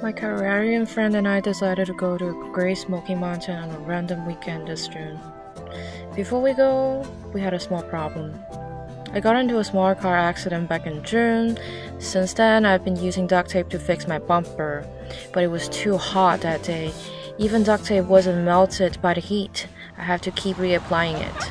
My Caribbean friend and I decided to go to Great Smoky Mountain on a random weekend this June. Before we go, we had a small problem. I got into a small car accident back in June. Since then, I've been using duct tape to fix my bumper, but it was too hot that day. Even duct tape wasn't melted by the heat. I have to keep reapplying it.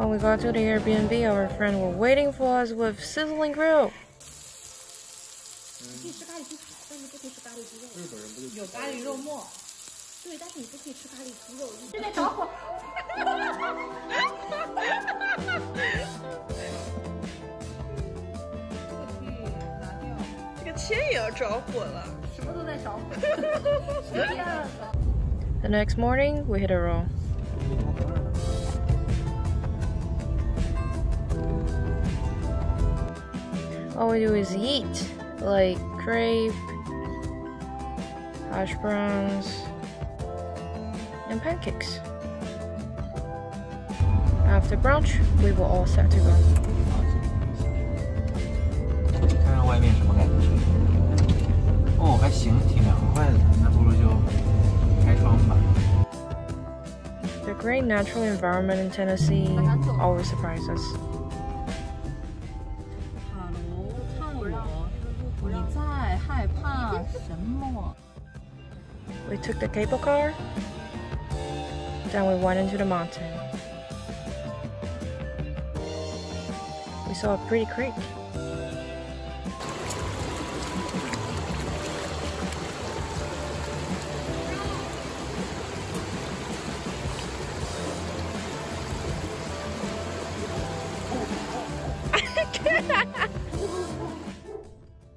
When we got to the Airbnb, our friend were waiting for us with sizzling grill. the next morning, we hit a roll. All we do is eat, like crepe, hash browns, and pancakes. After brunch, we were all set to go. 看看外面什么感觉？哦，还行，挺凉快的。那不如就开窗吧。 The great natural environment in Tennessee always surprises us. 害怕什么？ We took the cable car, then we went into the mountain. We saw a pretty creek.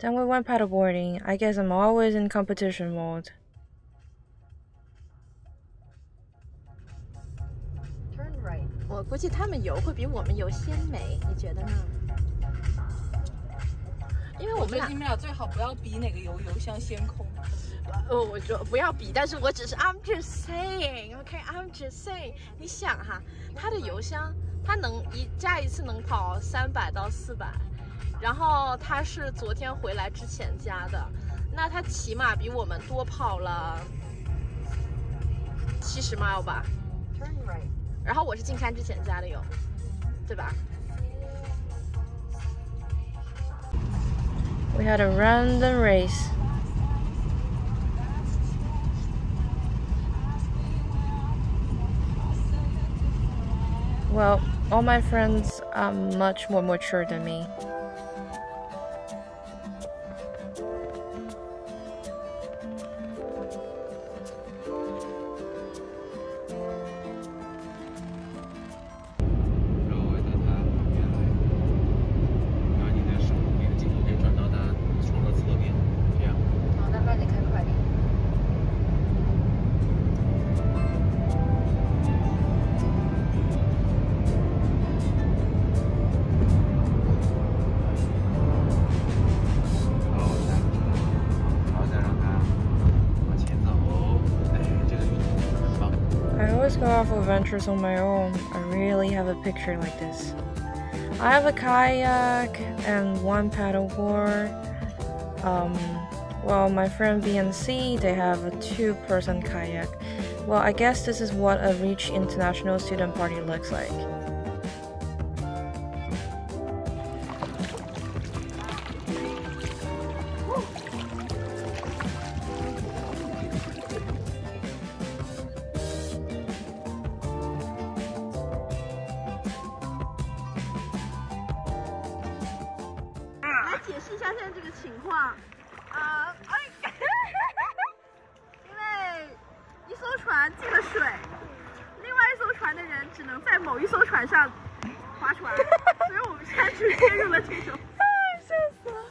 then we went paddleboarding. I guess I'm always in competition mode. Turn right。我估计他们游会比我们游鲜美，你觉得呢？因为我们俩我觉得你们俩最好不要比哪个油油箱先空。呃，我说不要比，但是我只是 I'm just saying，OK，I'm、just saying。你想哈，它的油箱它能一加一次能跑三百到四百， 然后它是昨天回来之前加的，那它起码比我们多跑了七十 mile 吧。Turn right。然后我是进山之前加的油，对吧？ We had a random race. Well, all my friends are much more mature than me. Go for adventures on my own. I rarely have a picture like this. I have a kayak and one paddleboard. Um, well, my friend BNC, they have a two-person kayak. Well, I guess this is what a rich international student party looks like. 下现在这个情况啊，哎，因为一艘船进了水，另外一艘船的人只能在某一艘船上划船，所以我们现在就陷入了这种。笑死了！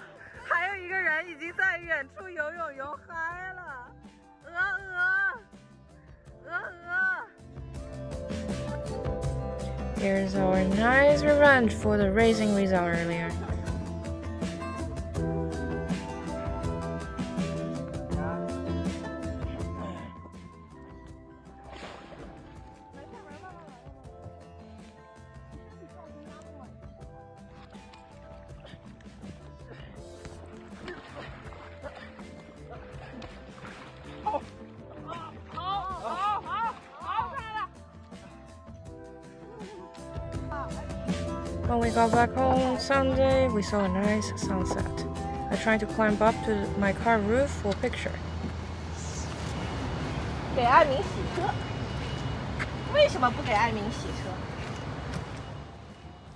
还有一个人已经在远处游泳游嗨了，鹅鹅鹅鹅。Here's our nice revenge for the racing result earlier. When we got back home Sunday, we saw a nice sunset. I tried to climb up to my car roof for a picture. 给艾明洗车，为什么不给艾明洗车？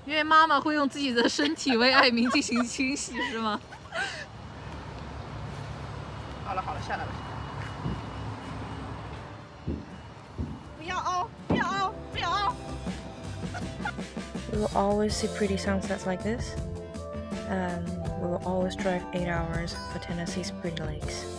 因为妈妈会用自己的身体为艾明进行清洗，是吗？好了好了，下来了。We will always see pretty sunsets like this, and we will always drive 8 hours for Tennessee's pretty lakes.